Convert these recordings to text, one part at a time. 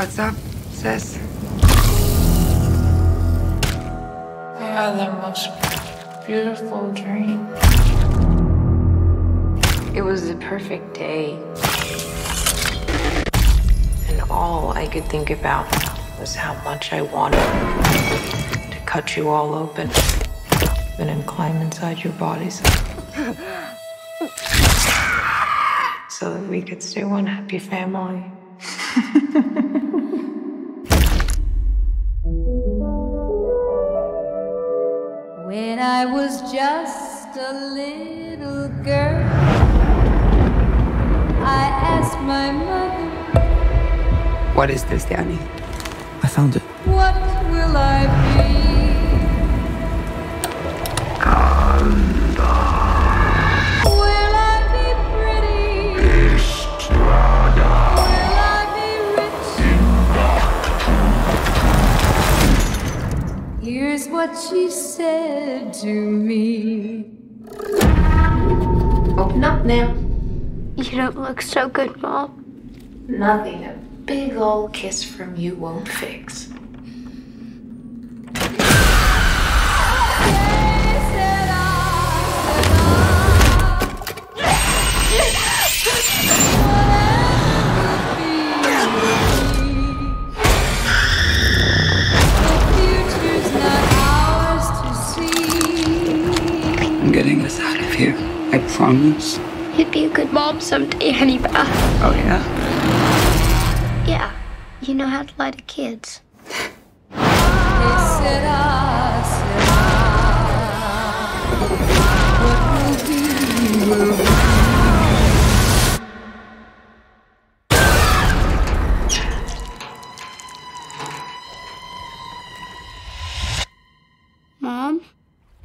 What's up, sis? I had the most beautiful dream. It was the perfect day. And all I could think about was how much I wanted to cut you all open and then climb inside your bodies. so that we could stay one happy family. When I was just a little girl, I asked my mother, What is this, Danny? I found it. What will I be? Here's what she said to me. Open up now. You don't look so good, Mom. Nothing a big old kiss from you won't fix. Getting us out of here. I promise. You'd be a good mom someday, Hannibal. Uh, oh, yeah? Yeah, you know how to lie to kids.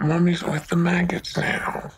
Mom? Mommy's with the maggots now.